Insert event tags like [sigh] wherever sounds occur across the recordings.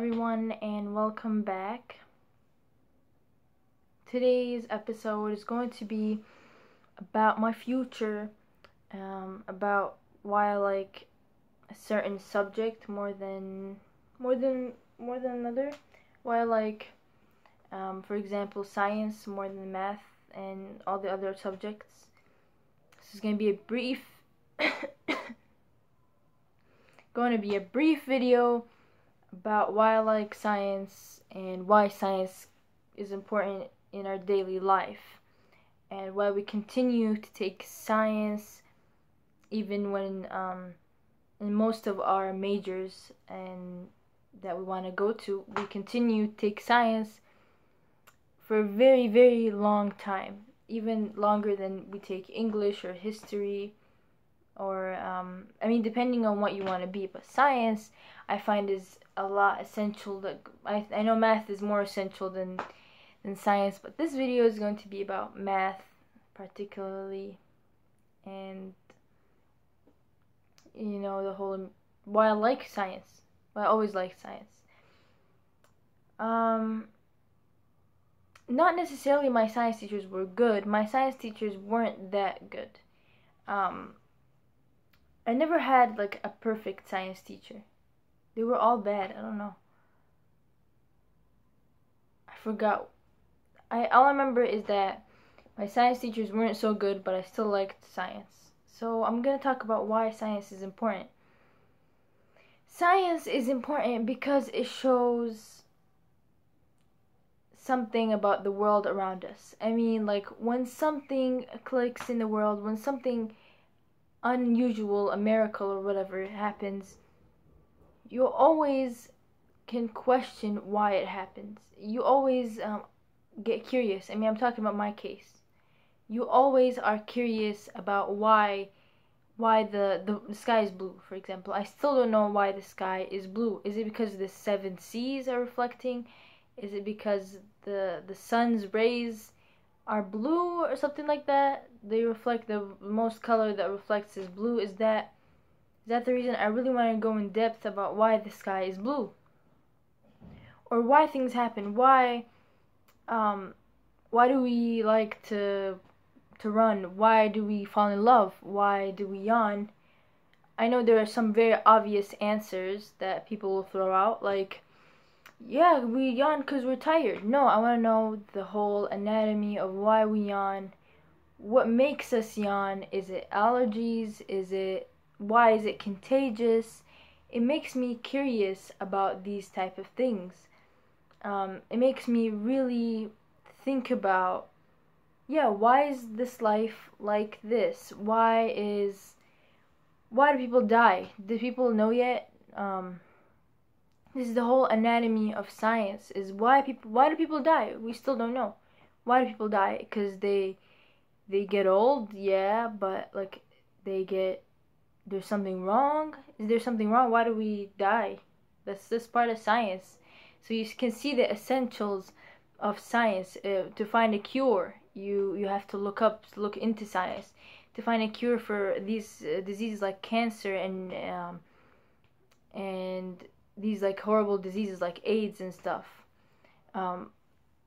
everyone, and welcome back. Today's episode is going to be about my future, um, about why I like a certain subject more than more than more than another. Why I like, um, for example, science more than math and all the other subjects. This is going to be a brief, [coughs] [coughs] going to be a brief video about why I like science and why science is important in our daily life and why we continue to take science even when um, in most of our majors and that we want to go to we continue to take science for a very very long time even longer than we take english or history or um, i mean depending on what you want to be but science i find is a lot essential that I, I know math is more essential than than science but this video is going to be about math particularly and you know the whole why I like science why I always like science. Um not necessarily my science teachers were good. My science teachers weren't that good. Um I never had like a perfect science teacher they were all bad. I don't know. I forgot. I all I remember is that my science teachers weren't so good, but I still liked science. So I'm going to talk about why science is important. Science is important because it shows something about the world around us. I mean, like when something clicks in the world, when something unusual, a miracle or whatever happens, you always can question why it happens. You always um, get curious. I mean, I'm talking about my case. You always are curious about why why the, the, the sky is blue, for example. I still don't know why the sky is blue. Is it because the seven seas are reflecting? Is it because the the sun's rays are blue or something like that? They reflect the most color that reflects is blue. Is that is that the reason I really want to go in depth about why the sky is blue. Or why things happen. Why um why do we like to to run? Why do we fall in love? Why do we yawn? I know there are some very obvious answers that people will throw out like yeah, we yawn cuz we're tired. No, I want to know the whole anatomy of why we yawn. What makes us yawn? Is it allergies? Is it why is it contagious it makes me curious about these type of things um, it makes me really think about yeah why is this life like this why is why do people die do people know yet um, this is the whole anatomy of science is why people why do people die we still don't know why do people die because they they get old yeah but like they get there's something wrong? Is there something wrong? Why do we die? That's this part of science. So you can see the essentials of science. Uh, to find a cure, you you have to look up, look into science. To find a cure for these uh, diseases like cancer and um, and these like horrible diseases like AIDS and stuff. Um,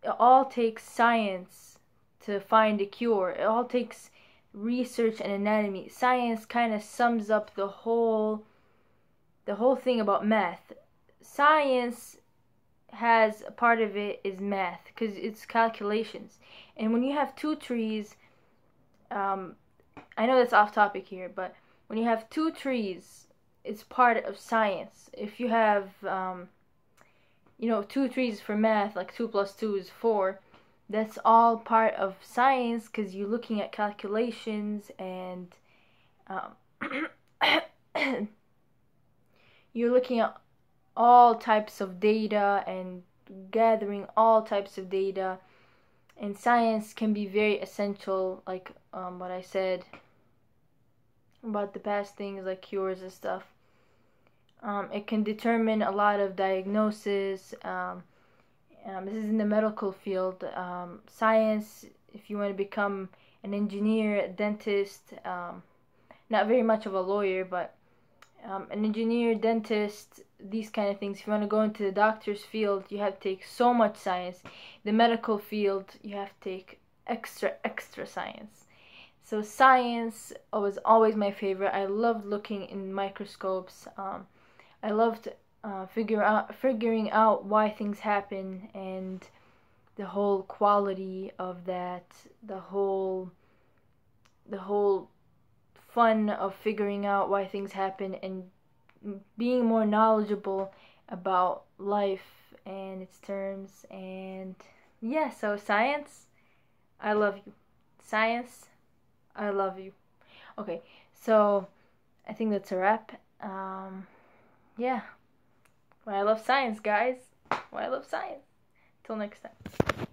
it all takes science to find a cure. It all takes research and anatomy. Science kind of sums up the whole the whole thing about math. Science has a part of it is math because it's calculations. And when you have two trees, um, I know that's off topic here, but when you have two trees, it's part of science. If you have, um, you know, two trees for math, like two plus two is four that's all part of science because you're looking at calculations and um, [coughs] you're looking at all types of data and gathering all types of data and science can be very essential like um, what i said about the past things like cures and stuff um, it can determine a lot of diagnosis um, um, this is in the medical field. Um, science, if you want to become an engineer, a dentist, um, not very much of a lawyer, but an engineer, dentist, these kind of things. If you want to go into the doctor's field, you have to take so much science. The medical field, you have to take extra, extra science. So science was always my favorite. I loved looking in microscopes. Um, I loved uh, figure out figuring out why things happen and the whole quality of that, the whole the whole fun of figuring out why things happen and being more knowledgeable about life and its terms. And yeah so science i love you. Science i love you. Okay so i think that's a wrap. Um yeah. Why i love science guys. Why i love science. Till next time